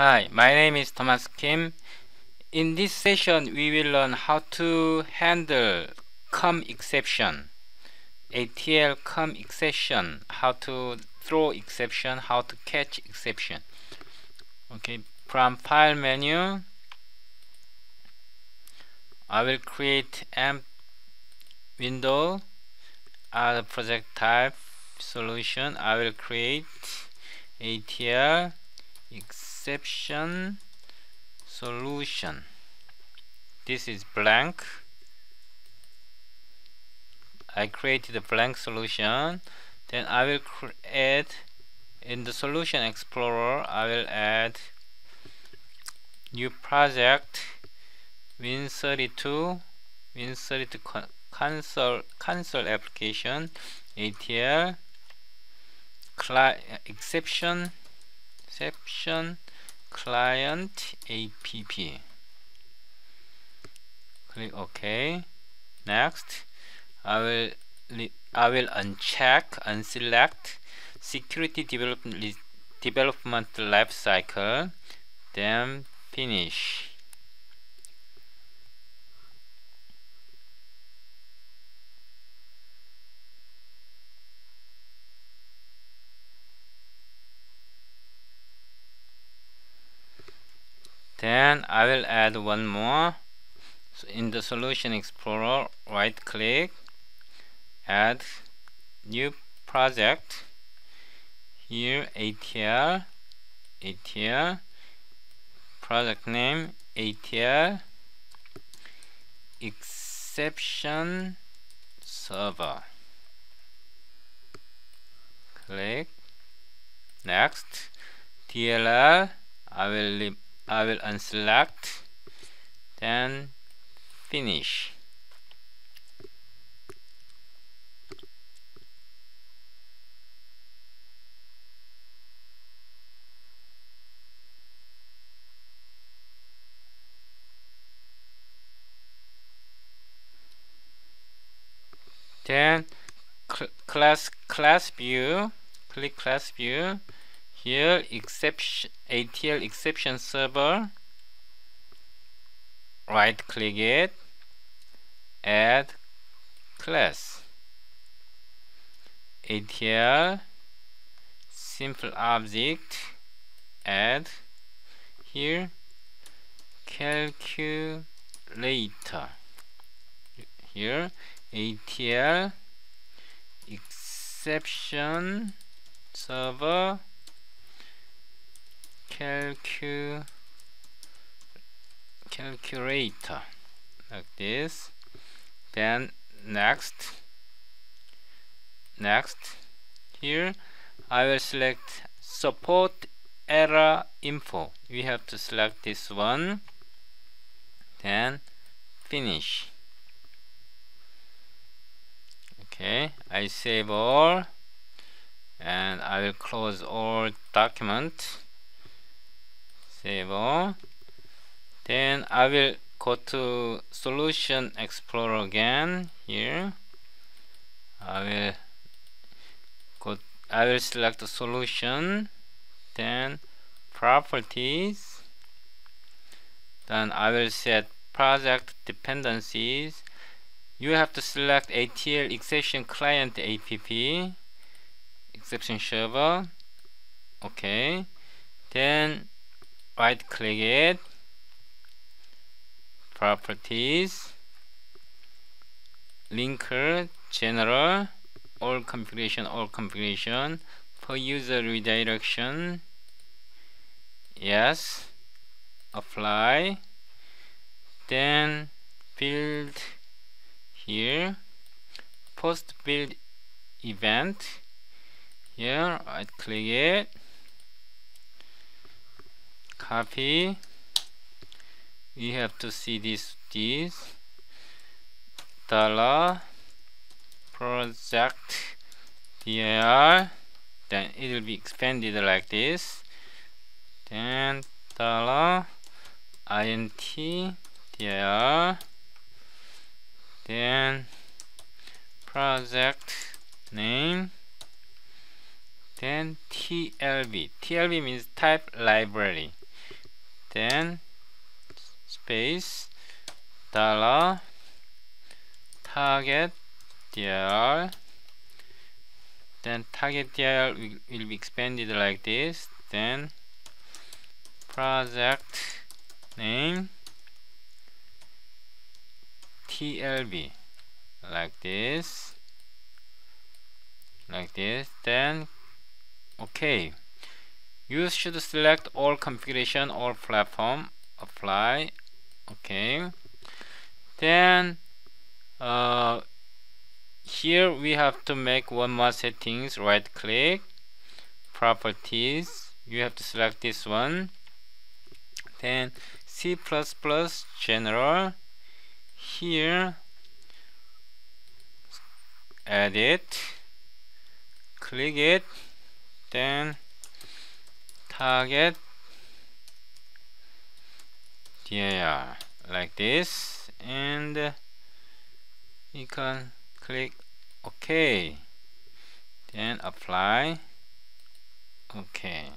Hi, my name is Thomas Kim. In this session, we will learn how to handle COM exception, ATL COM exception, how to throw exception, how to catch exception. Okay, from file menu, I will create amp window as a project type solution. I will create ATL exception solution. This is blank. I created a blank solution. Then I will create in the solution explorer I will add new project Win32 Win32 console console application ATL exception exception client app click OK. Next I will I will uncheck unselect security development development life cycle then finish then I will add one more. So in the solution explorer right click add new project. Here ATL ATL project name ATL exception server. Click. Next. DLL I will I will unselect then finish. Then cl class class view click class view here exception ATL exception server. Right click it. Add class. ATL simple object. Add. Here calculator. Here ATL exception server calcu calculator like this. Then next next here. I will select support error info. We have to select this one. Then finish. Okay I save all. And I will close all document then I will go to solution explorer again here. I will go I will select the solution then properties. Then I will set project dependencies. You have to select ATL exception client app exception server. Okay. Then right click it. Properties. Linker general all configuration all configuration. Per user redirection. Yes. Apply. Then build here. Post build event. Here right click it copy we have to see this this dollar project dir then it will be expanded like this. Then dollar int dir then project name. Then TLB TLB means type library then space. Dollar target. Dir then target dir will, will be expanded like this. Then project name. TLB like this. Like this. Then okay you should select all configuration all platform apply okay. Then uh, here we have to make one more settings right click properties you have to select this one. Then C++ general here edit click it then target. Dir like this. And you can click OK. Then apply. Okay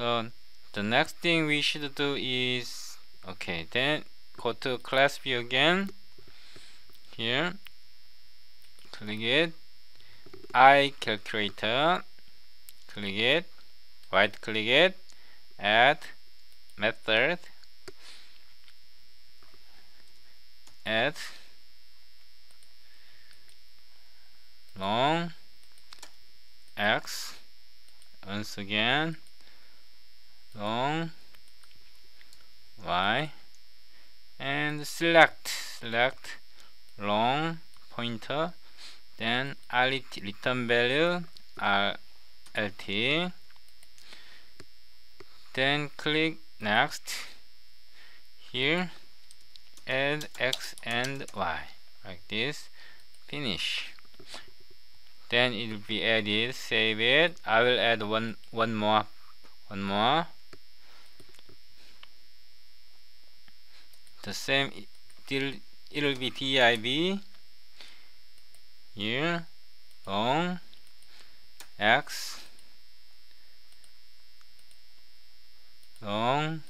so the next thing we should do is okay then go to class view again. Here. Click it. I calculator. Click it right click it add method add long x once again long y and select select long pointer then return value RLT then click next. Here add x and y like this. Finish. Then it will be added. Save it. I will add one one more one more. The same it will be div here long x long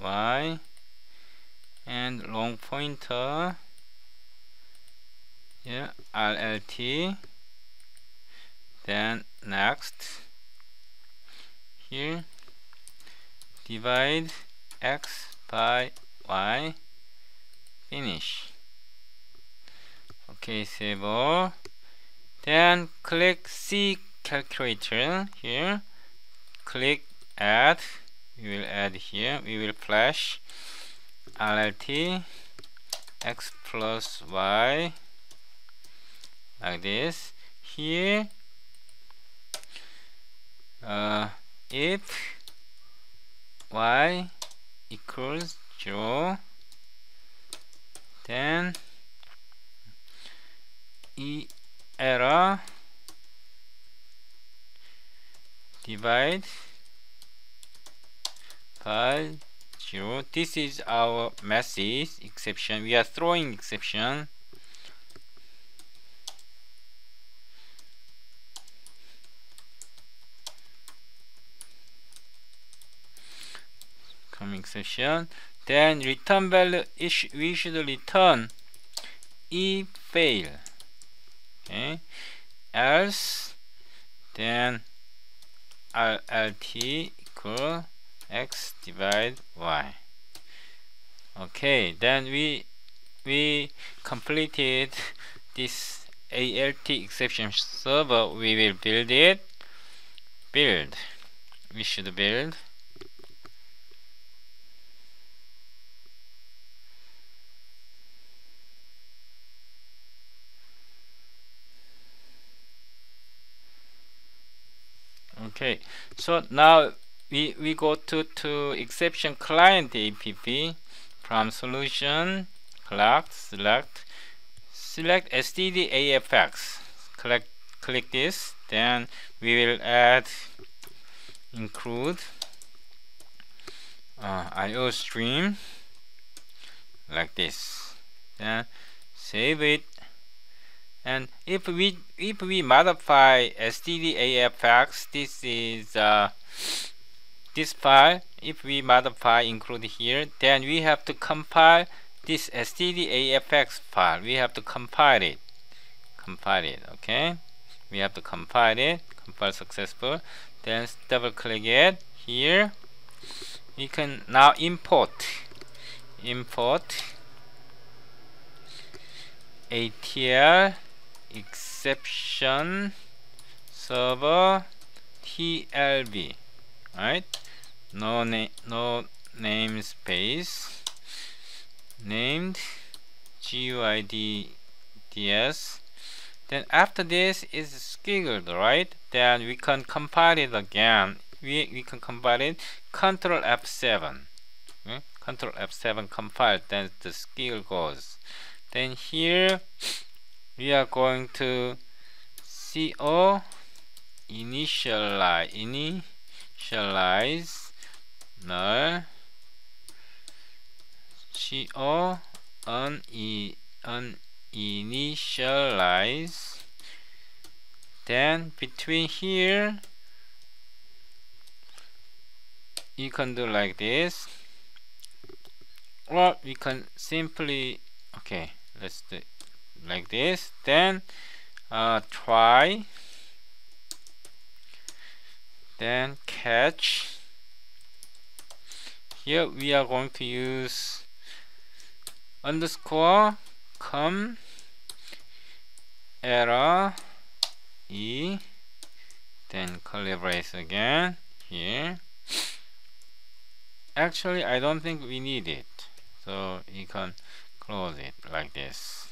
y and long pointer. Yeah rlt then next here divide x by y finish. Okay save all. Then click C calculator here. Click add we will add here we will flash RLT x plus y like this. Here uh, if y equals 0 then e error divide by 0 this is our message exception. We are throwing exception. Coming section then return value is we should return e fail. Okay. Else then RLT equal x divide y. Okay then we we completed this ATL exception server. We will build it. Build. We should build. Okay so now we we go to to exception client app from solution select select select stdafx click click this then we will add include uh, IO stream like this. Then save it. And if we if we modify stdafx this is uh, this file if we modify include here then we have to compile this stdafx file. We have to compile it. Compile it okay? We have to compile it. Compile successful. Then double click it here. We can now import. Import ATL exception server TLB right no name no namespace named. GUIDs then after this is squiggled right? Then we can compile it again. We, we can compile it. Control F7 okay? Hmm? control F7 compile then the skill goes. Then here we are going to co initialize initialize null co un, un initialize then between here you can do like this. Or we can simply okay let's do like this. Then uh, try. Then catch here we are going to use underscore com error e then curly brace again here. Actually I don't think we need it. So you can close it like this.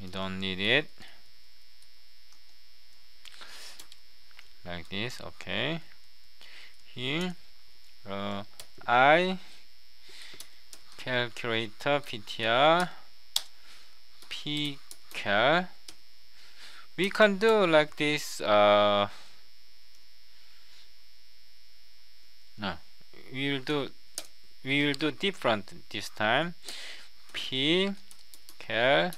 We don't need it. Like this okay. Here uh, I calculator ptr pcal we can do like this uh no we will do we will do different this time. P cal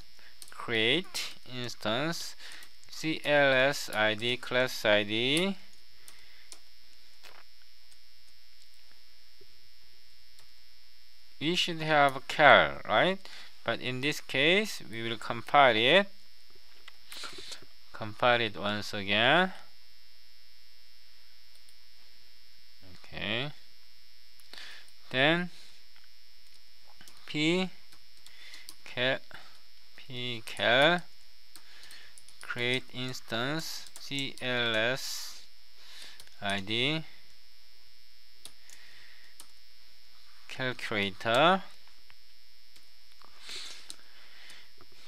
create instance cls id class id we should have cal right? But in this case we will compile it. Compile it once again. Okay. Then p cal p cal create instance cls id calculator.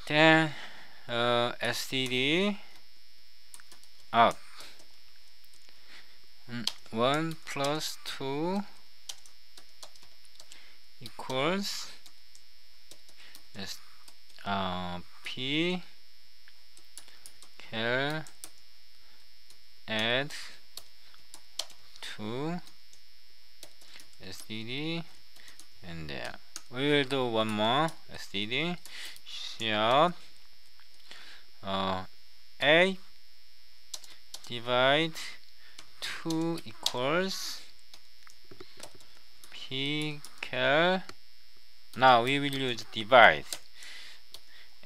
Then uh, std out mm, 1 plus 2 equals S, uh, p cal add 2 std and there we will do one more std shout uh, a divide 2 equals p cal now we will use divide.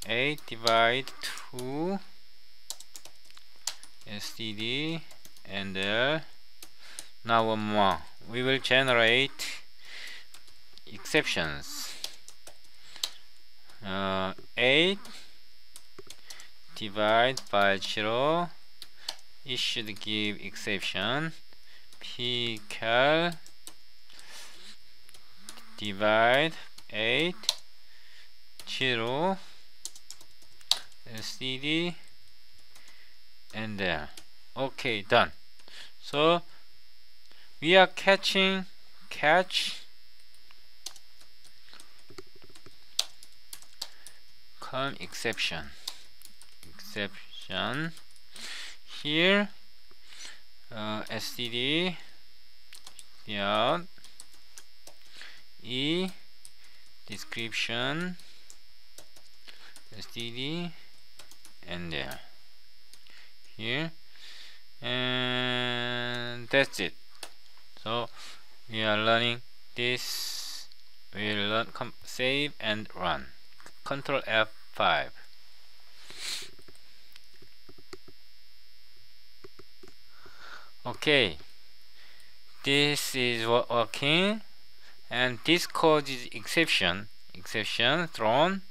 A divide 2 std and uh, now one more. We will generate exceptions. Uh, 8 divide by 0 it should give exception. P cal divide 8 0 std and there. Okay done. So we are catching catch exception. Exception. Here uh, std e description std and there. Here. And that's it. So we are learning this. We learn save and run. Control F5 okay. This is working. And this causes exception. Exception thrown.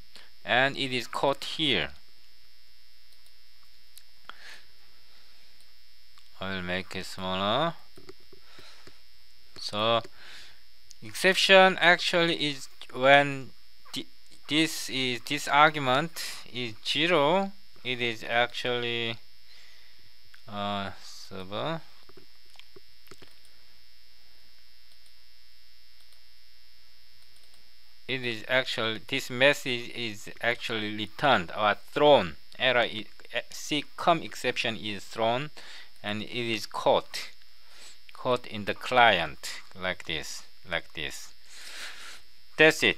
And it is caught here. I will make it smaller. So exception actually is when this is this argument is zero. It is actually uh, server. It is actually this message is actually returned or thrown. Error is, see COM exception is thrown and it is caught caught in the client like this like this. That's it